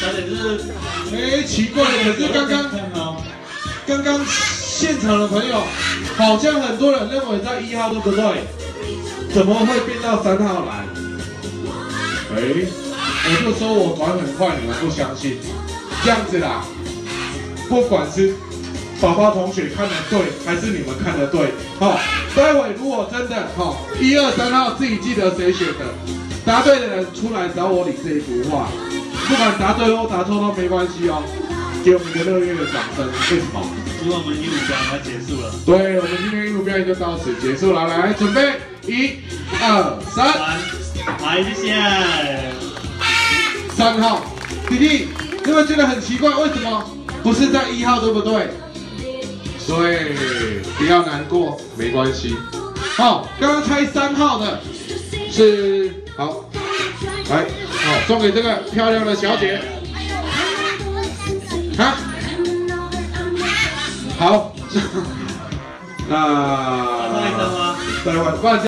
小姐是，哎，奇怪，可是刚刚刚刚现场的朋友，好像很多人认为在一号，对不对？怎么会变到三号来？哎，我就说我转很快，你们不相信，这样子啦，不管是。宝宝同学看的对，还是你们看的对？好，待会如果真的好，一二三号自己记得谁选的，答对的人出来找我领这一幅画，不管答对或答错都没关系哦，给我们一个热烈的掌声。为什么？因为我们鹦鹉表演要结束了。对，我们今天鹦鹉表演就到此结束了。来，准备，一、二、三，来，谢谢。三号，弟弟，你们觉得很奇怪，为什么不是在一号，对不对？对，不要难过，没关系。好，刚刚猜三号的是好，来，好，送给这个漂亮的小姐。啊，好，那再换换，换。